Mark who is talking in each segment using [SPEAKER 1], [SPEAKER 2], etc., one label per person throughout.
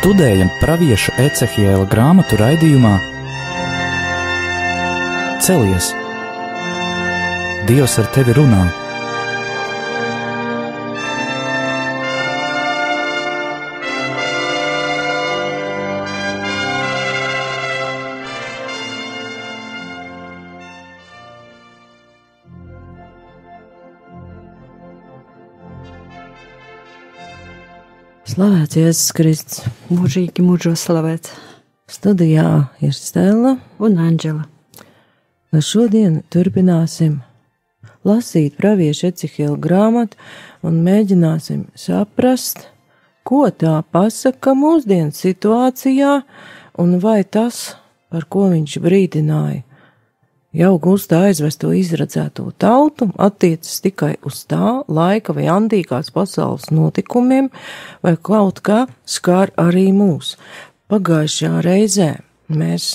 [SPEAKER 1] Studējam pravieša Ecehiela grāmatu raidījumā Celies! Dievs ar tevi runā!
[SPEAKER 2] Slavēts Jēzus Kristus.
[SPEAKER 3] Mūžīgi mūžos slavēts.
[SPEAKER 2] Studijā ir Stela,
[SPEAKER 3] Un Anģela.
[SPEAKER 2] šodien turpināsim lasīt praviešu Ecihila grāmatu un mēģināsim saprast, ko tā pasaka mūsdienu situācijā un vai tas, par ko viņš brīdināja, jau gūstā aizvesto izradzēto tautu, attiecas tikai uz tā laika vai antīkās pasaules notikumiem, vai kaut kā skār arī mūs. Pagājušajā reizē mēs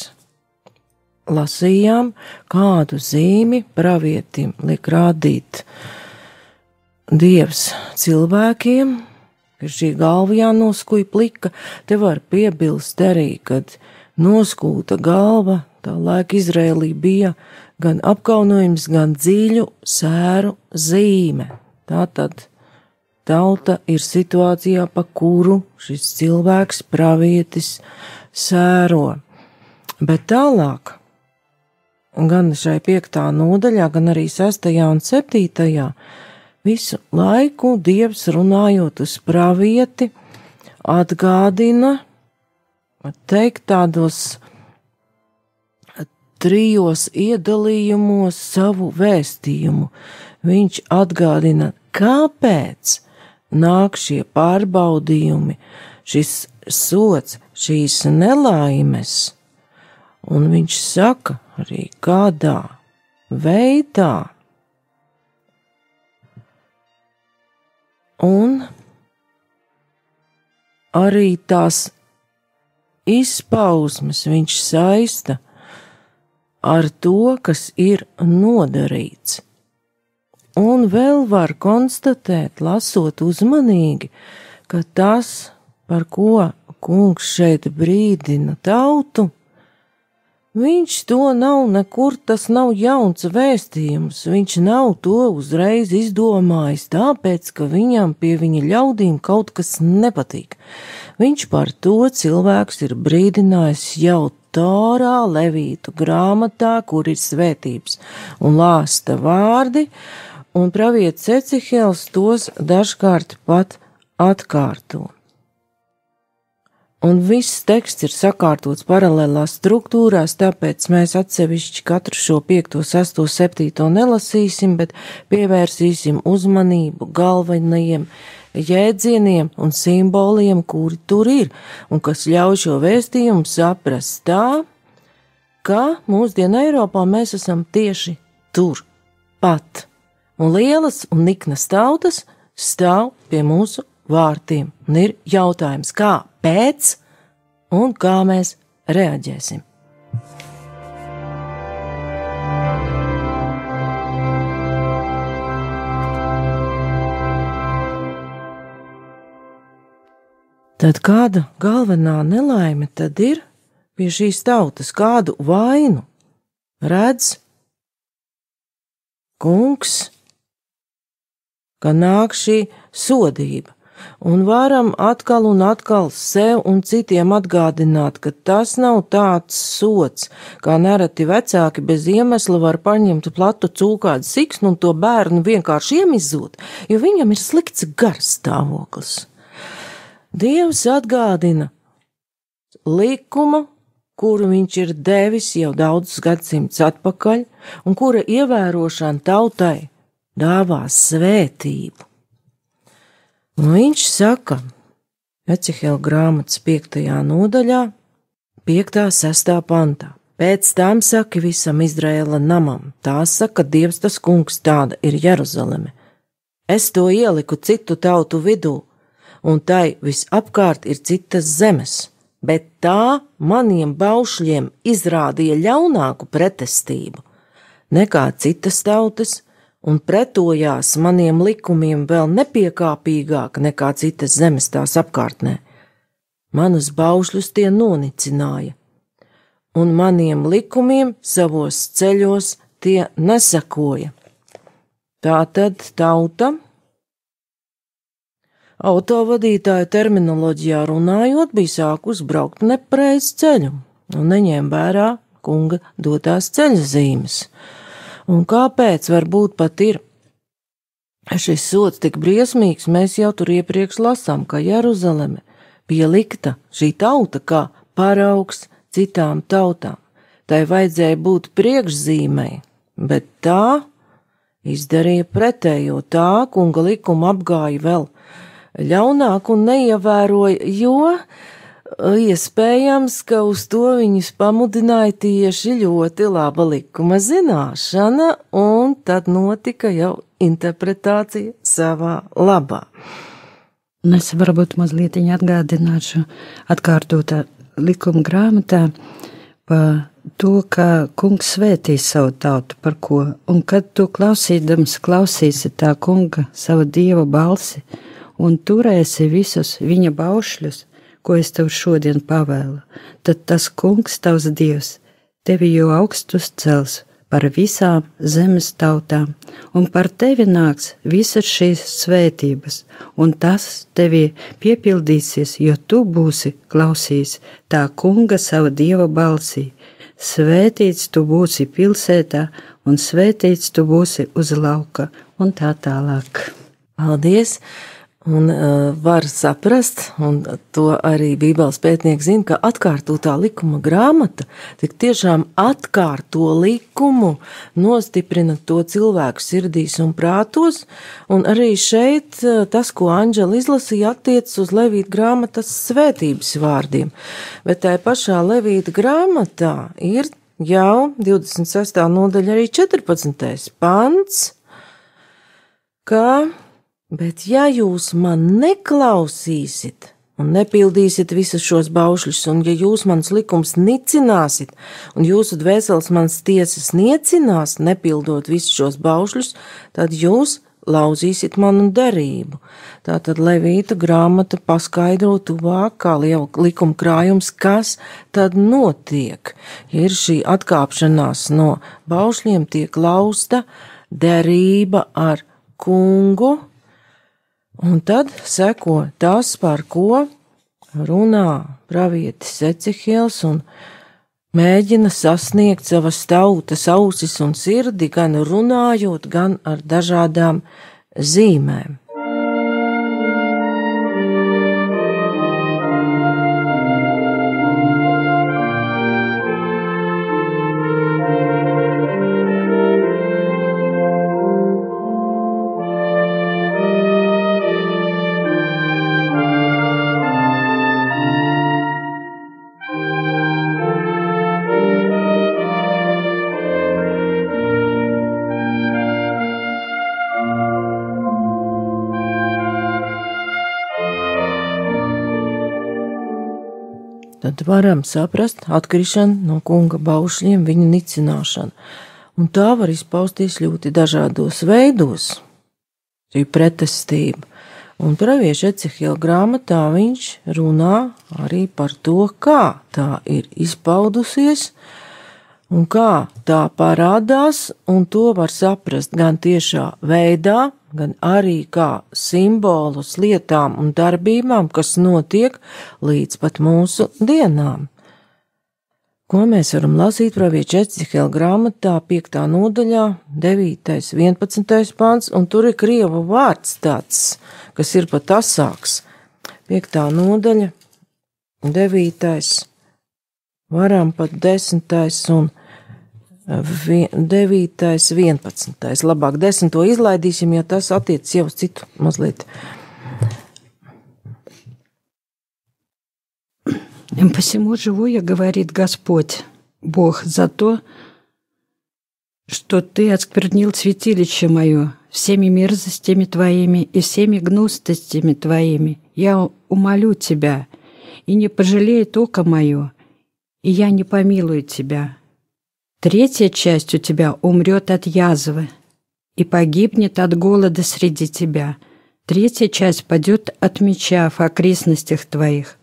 [SPEAKER 2] lasījām, kādu zīmi pravietim liek rādīt Dievs cilvēkiem, ka šī galva jānoskuj plika, te var piebilst arī, kad noskūta galva, tā laika Izrēlī bija gan apkaunojums, gan dziļu sēru zīme. Tātad tauta ir situācijā, pa kuru šis cilvēks, pravietis, sēro. Bet tālāk, gan šai piektā nodaļā, gan arī sestajā un septītajā, visu laiku Dievs runājot uz pravieti, atgādina, teikt tādos trijos iedalījumos savu vēstījumu. Viņš atgādina, kāpēc nāk šie pārbaudījumi, šis sots, šīs nelaimes, un viņš saka arī kādā veidā. Un arī tās izpausmes viņš saista ar to, kas ir nodarīts. Un vēl var konstatēt, lasot uzmanīgi, ka tas, par ko kungs šeit brīdina tautu, viņš to nav nekur, tas nav jauns vēstījums, viņš nav to uzreiz izdomājis, tāpēc, ka viņam pie viņa ļaudīm kaut kas nepatīk. Viņš par to cilvēks ir brīdinājis jau Torā, Levītu grāmatā, kur ir svētības un lāsta vārdi, un pravietis Ecihēls tos dažkārt pat atkārto. Un viss teksts ir sakārtots paralēlās struktūrās, tāpēc mēs atsevišķi katru šo 5, 6, 7 nelasīsim, bet pievērsīsim uzmanību galvenajiem jēdzieniem un simboliem, kuri tur ir, un kas ļauj šo vēstījumu saprast tā, ka mūsdienu Eiropā mēs esam tieši tur, pat, un lielas un niknas tautas stāv pie mūsu vārtiem, un ir jautājums, kāpēc un kā mēs reaģēsim. Tad kāda galvenā nelaime tad ir? Pie šīs tautas, kādu vainu redz? Kungs, ka nāk šī sodība, un varam atkal un atkal sev un citiem atgādināt, ka tas nav tāds sots, kā nereti vecāki bez iemesla var paņemt platu cūkādu siksnu un to bērnu vienkārši iemizot, jo viņam ir slikts garstāvoklis. Dievs atgādina likumu, kuru viņš ir devis jau daudzus gadsimtus atpakaļ, un kura ievērošana tautai dāvās svētību. Un viņš saka, Ecehela grāmatas 5. nodaļā, 5. 6. pantā. Pēc tam saka visam Izraēla namam, tā saka Dievs tas kungs, tāda ir Jeruzaleme. Es to ieliku citu tautu vidū, un tai visapkārt ir citas zemes, bet tā maniem baušļiem izrādīja ļaunāku pretestību nekā citas tautas, un pretojās maniem likumiem vēl nepiekāpīgāk nekā citas zemes tās apkārtnē. manus baušļus tie nonicināja, un maniem likumiem savos ceļos tie nesakoja. Tā tad tauta, autovadītāja terminoloģijā runājot, bija sākus braukt nepreiz ceļu un neņēma vērā kunga dotās ceļzīmes. Un kāpēc varbūt pat ir šis sots tik briesmīgs, mēs jau tur iepriekš lasām, ka Jeruzaleme bija likta šī tauta kā paraugs citām tautām. Tai vajadzēja būt priekšzīmei, bet tā izdarīja pretējo tā, kunga likuma apgāja vēl ļaunāk un neievēroja, jo iespējams, ka uz to viņus pamudināja tieši ļoti laba likuma zināšana, un tad notika jau interpretācija savā labā.
[SPEAKER 3] Un es varbūt mazliet atgādināšu, atkārtotā likuma grāmatā par to, ka kungs svētīs savu tautu par ko, un kad tu klausīdams klausīsi tā kunga, savu dieva balsi, un turēsi visus viņa baušļus, ko es tev šodien pavēlu, tad tas kungs, tavs dievs, tevi jau augstus cels par visām zemes tautām, un par tevi nāks visas šīs svētības, un tas tevi piepildīsies, jo tu būsi klausījis tā kunga sava dieva balsī. Svētīts tu būsi pilsētā, un svētīts tu būsi uz lauka, un tā tālāk.
[SPEAKER 2] Paldies! Un uh, var saprast, un to arī Bībeles pētnieki zina, ka atkārtotā likuma grāmata tik tiešām atkārto likumu, nostiprina to cilvēku sirdīs un prātos, un arī šeit uh, tas, ko Anģela izlasīja, attiecas uz Levīta grāmatas svētības vārdiem, bet tajā pašā Levīta grāmatā ir jau 26. nodaļa arī 14. pants, ka Bet ja jūs man neklausīsiet un nepildīsiet visus šos baušļus, un ja jūs mans likums nicināsiet, un jūsu dvēseles mans tiesas niecinās, nepildot visus šos baušļus, tad jūs lauzīsiet manu derību. Tātad Levīta grāmata paskaidro tuvāk kā likuma krājums, kas tad notiek. Ir šī atkāpšanās no baušļiem, tiek lausta derība ar kungu, Un tad seko tas, par ko runā pravietis Ecehils un mēģina sasniegt savas tautas ausis un sirdi, gan runājot, gan ar dažādām zīmēm. Tad varam saprast atkrišanu no kunga baušļiem, viņa nicināšanu. Un tā var izpausties ļoti dažādos veidos, šī pretestība. Un pravieša Ecehila grāmatā viņš runā arī par to, kā tā ir izpaudusies, un kā tā parādās, un to var saprast gan tiešā veidā, gan arī kā simbolus lietām un darbībām, kas notiek līdz pat mūsu dienām. Ko mēs varam lasīt pravieša Ecihela grāmatā, 5. nodaļā, 9. 11. pāns, un tur ir krievu vārds tāds, kas ir pat asāks. 5. nodaļa, 9. varam pat 10. un 11. 9. 11. Labāk 10. izlaidīsim, ja tas attiec jau uz citu mazliet.
[SPEAKER 3] Посему живу я, говорит Господь, Бог, за то, что ты осквернил святилище мое всеми мерзостями твоими и всеми гнустостями твоими. Я умолю тебя, и не пожалеет око мое, и я не помилую тебя. Третья часть у тебя умрет от язвы и погибнет от голода среди тебя. Третья часть падет от меча в окрестностях твоих.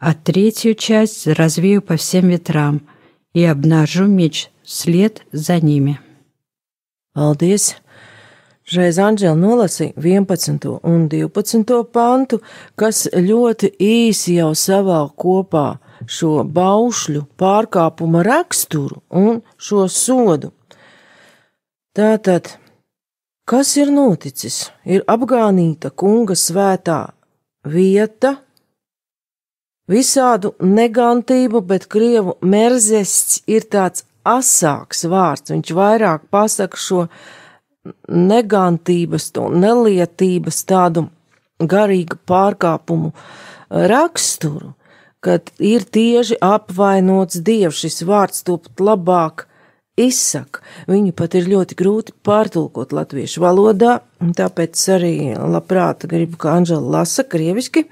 [SPEAKER 3] а третью часть развею по всем ветрам и обнажу меч след за ними.
[SPEAKER 2] Paldies! Reiz Anģela nolasīja 11. un 12. pantu, kas ļoti īsi jau savā kopā šo baušļu pārkāpuma raksturu un šo sodu. Tātad, kas ir noticis? Ir apgānīta kunga svētā vieta, visādu negantību, bet krievu merzests ir tāds asāks vārds. Viņš vairāk pasaka šo negantības, to nelietības tādu garīgu pārkāpumu raksturu, kad ir tieši apvainots dievs, šis vārds to pat labāk izsaka. Viņu pat ir ļoti grūti pārtulkot latviešu valodā, un tāpēc arī labprāt gribu, ka Anžela lasa krieviski.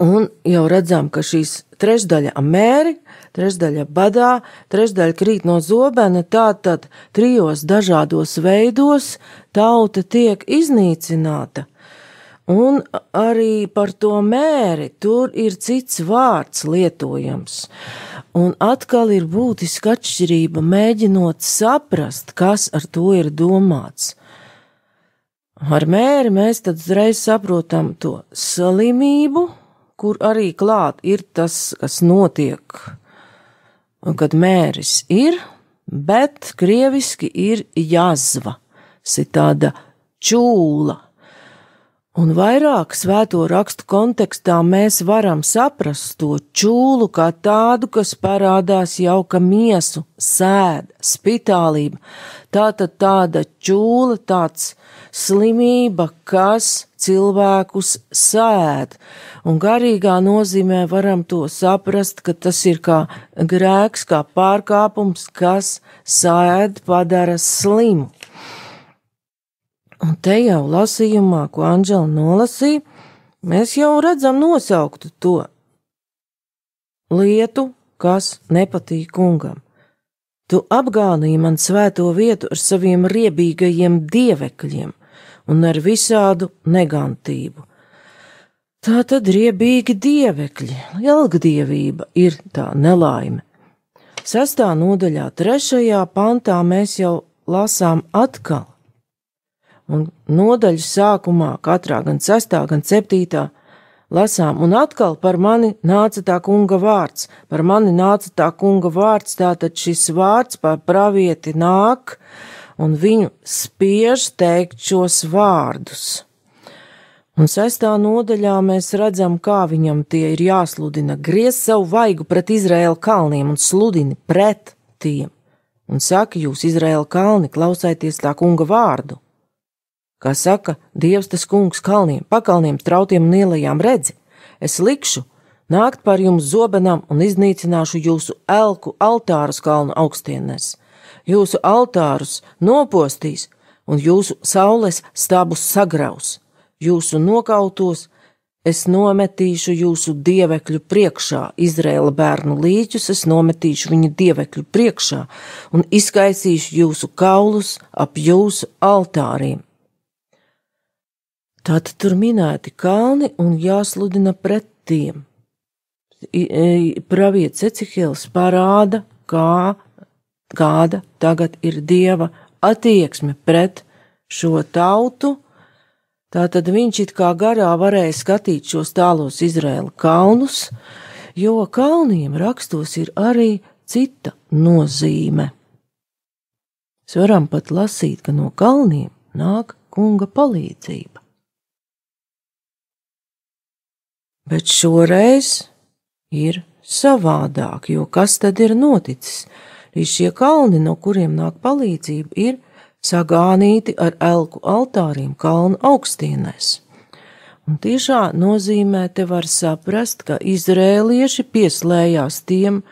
[SPEAKER 2] Un jau redzam, ka šīs trešdaļa amēri, trešdaļa badā, trešdaļa krīt no zobena, tātad trijos dažādos veidos tauta tiek iznīcināta. Un arī par to mēri tur ir cits vārds lietojams. Un atkal ir būtiska atšķirība, mēģinot saprast, kas ar to ir domāts. Ar mēri mēs tad uzreiz saprotam to slimību, kur arī klāt ir tas, kas notiek, kad mēris ir, bet krieviski ir jazva, si tāda čūla, Un vairāk svēto rakstu kontekstā mēs varam saprast to čūlu kā tādu, kas parādās jau ka miesu, sēd, spitālība. Tātad tāda čūla, tāds slimība, kas cilvēkus sēd. Un garīgā nozīmē varam to saprast, ka tas ir kā grēks, kā pārkāpums, kas sēd, padara slimu. Un te jau lasījumā, ko Anģela nolasīja, mēs jau redzam nosauktu to lietu, kas nepatīk kungam. Tu apgānīji man svēto vietu ar saviem riebīgajiem dievekļiem un ar visādu negantību. Tā tad riebīgi dievekļi, ilgdievība ir tā nelaime. Sestā nodaļā, trešajā pantā mēs jau lasām atkal un nodaļas sākumā, katrā gan sestā, gan septītā, lasām, un atkal par mani nāca tā kunga vārds, par mani nāca tā kunga vārds, tātad šis vārds par pravieti nāk, un viņu spiež teikt šos vārdus. Un sestā nodaļā mēs redzam, kā viņam tie ir jāsludina, griez savu vaigu pret Izraēla kalniem un sludini pret tiem, un saka jūs, Izraēla kalni, klausieties tā kunga vārdu. Kā saka Dievs tas kungs kalniem, pakalniem, trautiem un ielajām redzi, es likšu nākt par jums zobenam un iznīcināšu jūsu elku altārus kalnu augstienēs. Jūsu altārus nopostīs un jūsu saules stabus sagraus, jūsu nokautos es nometīšu jūsu dievekļu priekšā, Izraēla bērnu līķus es nometīšu viņu dievekļu priekšā un izkaisīšu jūsu kaulus ap jūsu altāriem Tātad tur minēti kalni un jāsludina pret tiem. E, pravietis Ecihils parāda, kā, kāda tagad ir dieva attieksme pret šo tautu. Tātad viņš it kā garā varēja skatīt šos tālos Izraēla kalnus, jo kalniem rakstos ir arī cita nozīme. Mēs varam pat lasīt, ka no kalniem nāk kunga palīdzība. Bet šoreiz ir savādāk, jo kas tad ir noticis? Līdz šie kalni, no kuriem nāk palīdzība, ir sagānīti ar elku altāriem kalnu augstienēs. Un tiešā nozīmē te var saprast, ka izrēlieši pieslējās tiem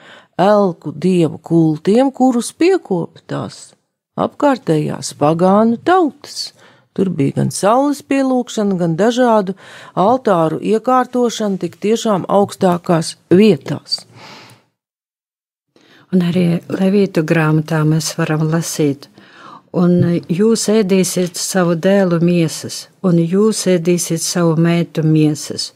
[SPEAKER 2] elku dievu kultiem, kurus piekop tās apkārtējās pagānu tautas. Tur bija gan saules pielūgšana, gan dažādu altāru iekārtošana tik tiešām augstākās vietās.
[SPEAKER 3] Un arī Levītu grāmatā mēs varam lasīt, un jūs ēdīsiet savu dēlu miesas, un jūs ēdīsiet savu meitu miesas,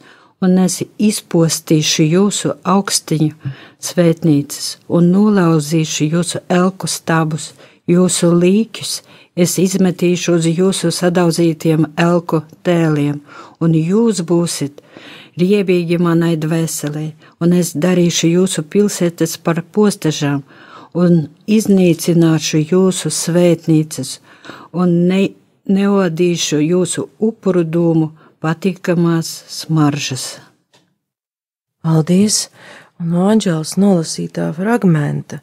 [SPEAKER 3] un es izpostīšu jūsu augstiņu svētnīcas un nolauzīšu jūsu elku stabus, jūsu līķus, es izmetīšu uz jūsu sadauzītiem elku tēliem, un jūs būsiet riebīgi manai dvēselē, un es darīšu jūsu pilsētas par postažām, un iznīcināšu jūsu svētnīcas, un ne, neodīšu jūsu upuru dūmu patīkamās smaržas.
[SPEAKER 2] Paldies! No Anģēlas nolasītā fragmenta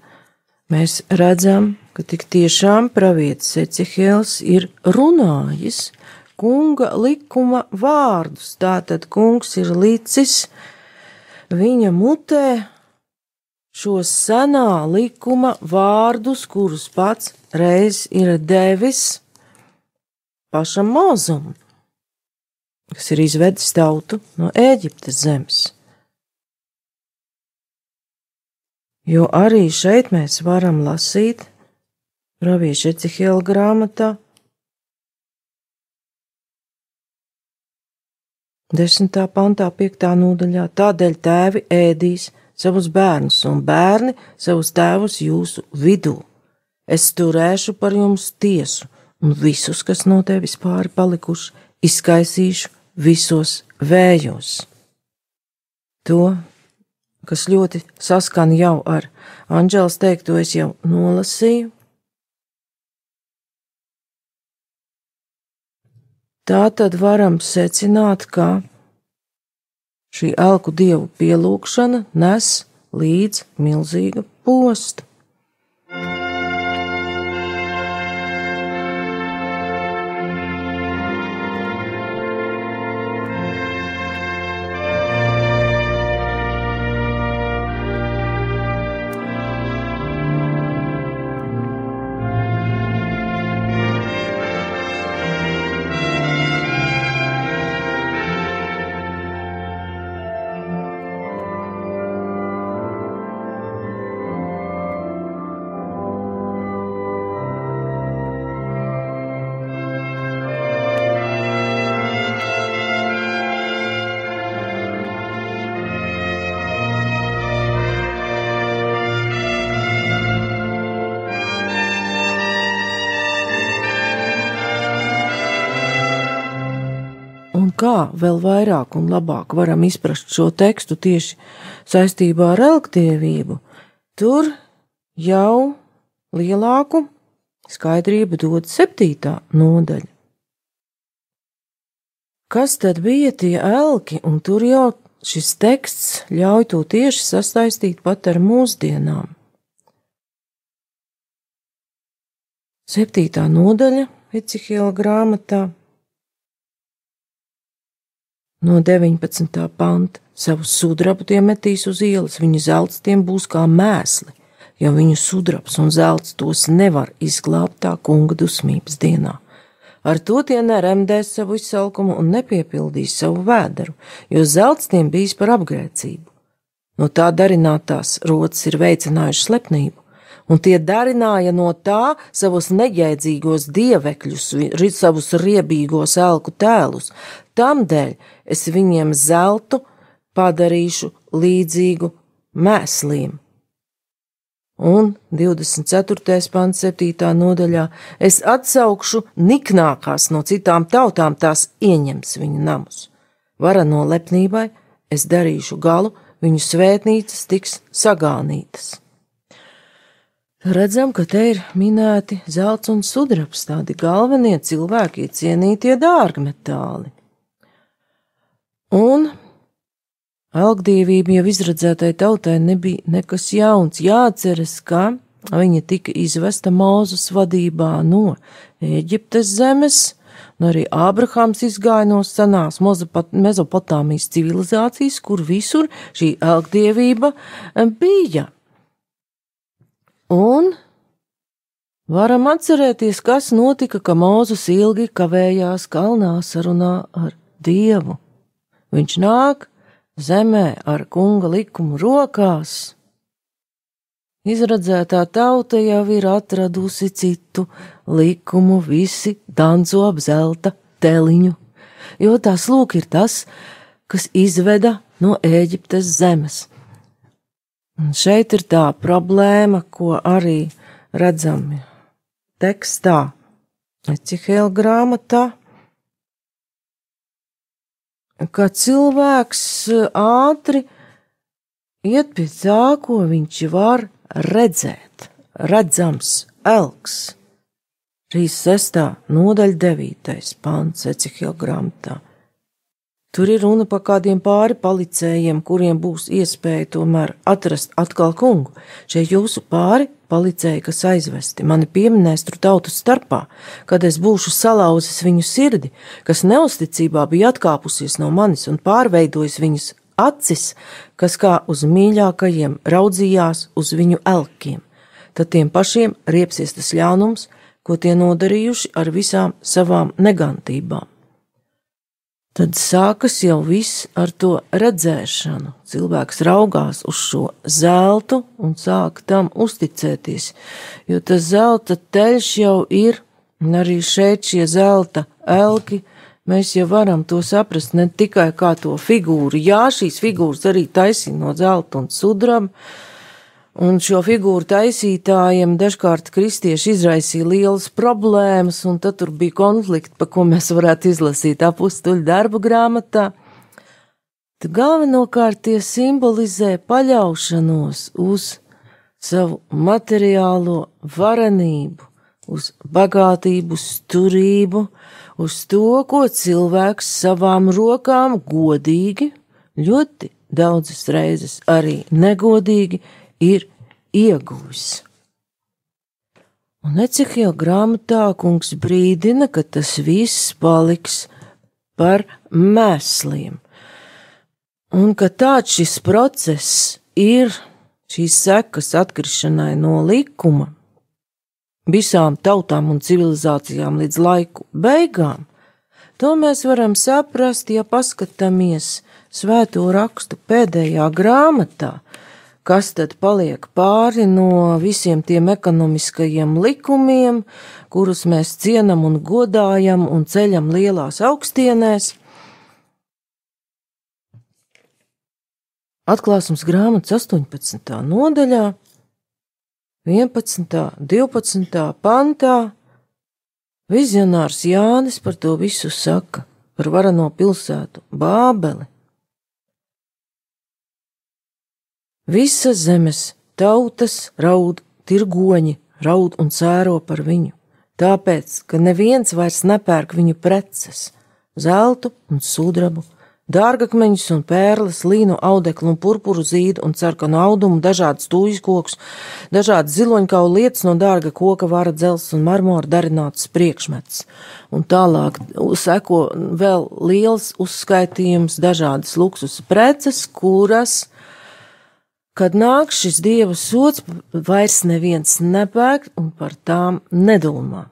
[SPEAKER 2] mēs redzam, ka tik tiešām pravietis Ecehēls ir runājis kunga likuma vārdus. Tātad kungs ir licis viņa mutē šos senā likuma vārdus, kurus pats reiz ir devis pašam mūzum, kas ir izvedis tautu no Ēģiptes zemes. Jo arī šeit mēs varam lasīt Pravieša Ecihela grāmatā, Desmitā pantā, piektā nodaļā, tādēļ tēvi ēdīs savus bērnus un bērni savus tēvus jūsu vidū. Es turēšu par jums tiesu, un visus, kas no tevis pāri palikuši, izkaisīšu visos vējos. To, kas ļoti saskan jau ar Anģēlas teikto, es jau nolasīju. Tā tad varam secināt, ka šī elku dievu pielūgšana nes līdz milzīga posta. Kā vēl vairāk un labāk varam izprast šo tekstu tieši saistībā ar elgdievību, tur jau lielāku skaidrību dod septītā nodaļa. Kas tad bija tie elki, un tur jau šis teksts ļauj to tieši sasaistīt pat ar mūsdienām. Septītā nodaļa Ecihela grāmatā no 19. panta. Savu sudrabu tie metīs uz ielas, viņu zelts tiem būs kā mēsli, jo viņu sudrabs un zelts tos nevar izglābt tā kunga dusmības dienā. Ar to tie neremdēs savu izsalkumu un nepiepildīs savu vēderu, jo zelts tiem bijis par apgrēcību. No tā darinātās rotas ir veicinājušas slepnību, un tie darināja no tā savus neģēdzīgos dievekļus, savus riebīgos elku tēlus. Tamdēļ es viņiem zeltu padarīšu līdzīgu mēsliem. Un 24. pants, 7. nodaļā es atsaukšu niknākās no citām tautām, tās ieņems viņu namus. Vara no lepnībai es darīšu galu, viņu svētnīcas tiks sagānītas. Redzam, ka te ir minēti zelts un sudrabs, tādi galvenie cilvēki iecienītie dārgmetāli. Un algdīvība jau izredzētai tautai nebija nekas jauns. Jāceras, ka viņa tika izvesta Mūzes vadībā no Eģiptes zemes, un arī Ābrahāms izgāja no senās Mezopotāmijas civilizācijas, kur visur šī algdievība bija. Un varam atcerēties, kas notika, ka Mūzes ilgi kavējās kalnā sarunā ar Dievu. Viņš nāk zemē ar kunga likumu rokās. Izradzētā tauta jau ir atradusi citu likumu, visi danco ap zelta teliņu, jo tas lūk ir tas, kas izveda no Ēģiptes zemes. Un šeit ir tā problēma, ko arī redzam tekstā, Ecihēla grāmatā, ka cilvēks ātri iet pie tā, ko viņš var redzēt, redzams, elks. 36. nodaļa 9. pants Ecihila grāmatā. Tur ir runa par kādiem pāri palicējiem, kuriem būs iespēja tomēr atrast atkal kungu. Šie jūsu pāri palicēji, kas aizvesti, mani pieminēs tur tautu starpā, kad es būšu salauzis viņu sirdi, kas neusticībā bija atkāpusies no manis un pārveidojis viņus acis, kas kā uz mīļākajiem raudzījās uz viņu elkiem. Tad tiem pašiem riepsies tas ļaunums, ko tie nodarījuši ar visām savām negantībām. Tad sākas jau viss ar to redzēšanu. Cilvēks raugās uz šo zeltu un sāk tam uzticēties, jo tas zelta teļš jau ir, un arī šeit šie zelta elki, mēs jau varam to saprast ne tikai kā to figūru. Jā, šīs figūras arī taisīja no zelta un sudraba, Un šo figūru taisītājiem dažkārt kristieši izraisīja lielas problēmas, un tad tur bija konflikti, pa ko mēs varētu izlasīt apustuļu darbu grāmatā. Tad galvenokārt tie simbolizē paļaušanos uz savu materiālo varenību, uz bagātību, sturību, uz to, ko cilvēks savām rokām godīgi, ļoti daudzas reizes arī negodīgi ir ieguvis. Un Ecehila grāmatā kungs brīdina, ka tas viss paliks par mēsliem, un ka tāds šis process ir šīs sekas atkrišanai no likuma visām tautām un civilizācijām līdz laiku beigām. To mēs varam saprast, ja paskatāmies svēto rakstu pēdējā grāmatā, kas tad paliek pāri no visiem tiem ekonomiskajiem likumiem, kurus mēs cienam un godājam un ceļam lielās augstienēs. Atklāsums grāmatas 18. nodaļā, 11. 12. pantā vizionārs Jānis par to visu saka, par varano pilsētu Bābeli. Visas zemes tautas raud, tirgoņi raud un sēro par viņu, tāpēc, ka neviens vairs nepērk viņu preces, zeltu un sudrabu, dārgakmeņus un pērles, līnu audeklu un purpuru zīdu un sarkanu audumu, dažādas tūjas kokus, dažādas ziloņkaulu lietas no dārga koka, vara dzels un marmora darināts priekšmets. Un tālāk seko vēl liels uzskaitījums dažādas luksus preces, kuras Kad nāk šis dieva sots, vairs neviens nepērk un par tām nedomā.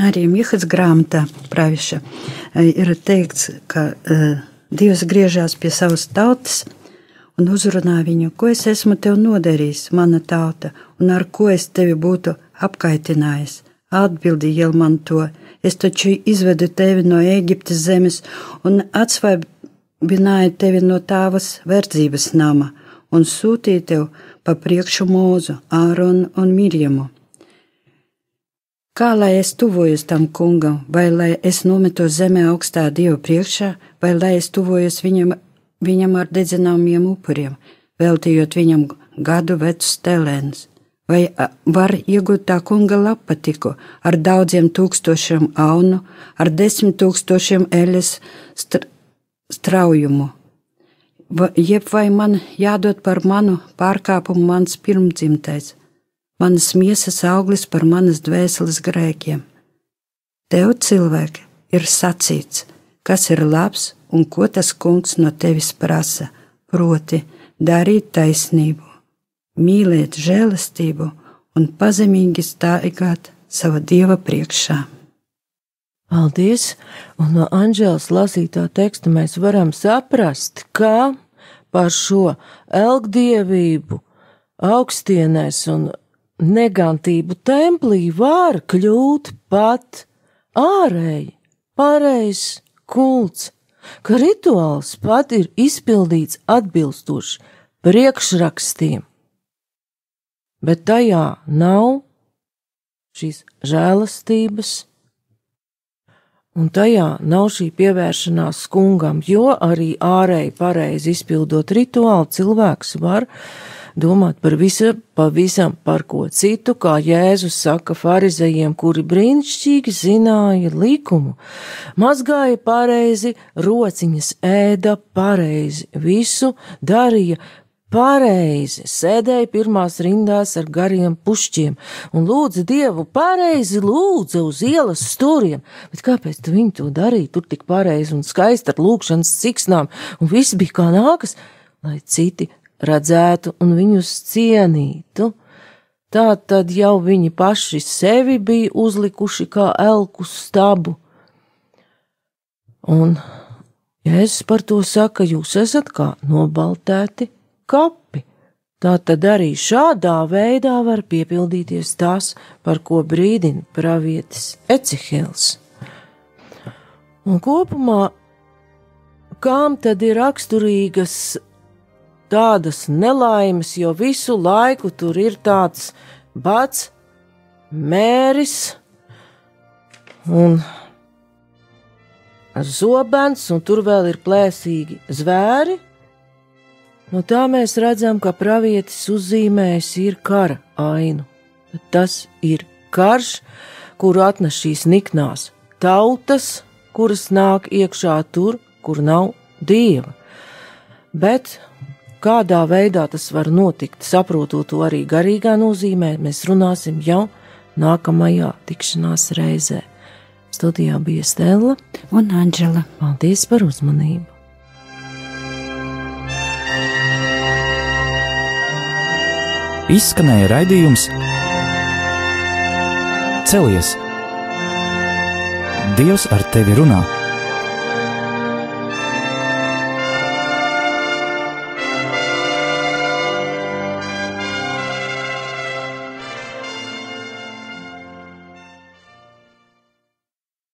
[SPEAKER 3] Arī Mihas grāmatā praviša e, ir teikts, ka uh, Dievs griežās pie savas tautas un uzrunā viņu, ko es esmu tev nodarījis, mana tauta, un ar ko es tevi būtu apkaitinājis. Atbildīja man to, es taču izvedu tevi no Eģiptes zemes un atsvaibināju tevi no tavas verdzības nama un sūtīja tev pa priekšu mūzu, Āronu un Mirjamu. Kā lai es tuvojos tam kungam, vai lai es nometos zemē augstā dieva priekšā, vai lai es tuvojos viņam, viņam ar dedzināmiem upuriem, veltījot viņam gadu vecus telēnus, vai var iegūt tā kunga lapatiku ar daudziem tūkstošiem aunu, ar desmit tūkstošiem eļas straujumu jeb vai man jādod par manu pārkāpumu mans pirmdzimtais, manas miesas auglis par manas dvēseles grēkiem. Tev, cilvēki, ir sacīts, kas ir labs un ko tas kungs no tevis prasa, proti, darīt taisnību, mīlēt žēlastību un pazemīgi stāvēt sava dieva priekšā.
[SPEAKER 2] Paldies! Un no Anģēlas lasītā teksta mēs varam saprast, ka par šo elgdievību augstienēs un negantību templī var kļūt pat ārēji, pareizs kults, ka rituāls pat ir izpildīts atbilstoši priekšrakstiem, bet tajā nav šīs žēlastības, un tajā nav šī pievēršanās kungam, jo arī ārēji pareizi izpildot rituālu cilvēks var domāt par visu, pavisam par ko citu, kā Jēzus saka farizējiem, kuri brīnišķīgi zināja likumu, mazgāja pareizi, rociņas ēda pareizi, visu darīja pareizi, sēdēja pirmās rindās ar gariem pušķiem un lūdza Dievu pareizi, lūdza uz ielas stūriem. Bet kāpēc tu viņi to darīja? Tur tik pareizi un skaisti ar lūkšanas ciksnām, un viss bija kā nākas, lai citi redzētu un viņus cienītu. Tā tad jau viņi paši sevi bija uzlikuši kā elku stabu. Un Jēzus par to saka, jūs esat kā nobaltēti kapi. Tā tad arī šādā veidā var piepildīties tas, par ko brīdina pravietis Ecihils. Un kopumā, kām tad ir raksturīgas tādas nelaimes, jo visu laiku tur ir tāds bats, mēris un zobens, un tur vēl ir plēsīgi zvēri. No tā mēs redzam, ka pravietis uzzīmējis ir kara ainu. Tas ir karš, kuru atnes šīs niknās tautas, kuras nāk iekšā tur, kur nav dieva. Bet kādā veidā tas var notikt, saprotot to arī garīgā nozīmē, mēs runāsim jau nākamajā tikšanās reizē. Studijā bija Stela
[SPEAKER 3] un Anģela.
[SPEAKER 2] Paldies par uzmanību!
[SPEAKER 1] Izskanēja raidījums Celies! Dievs ar tevi runā!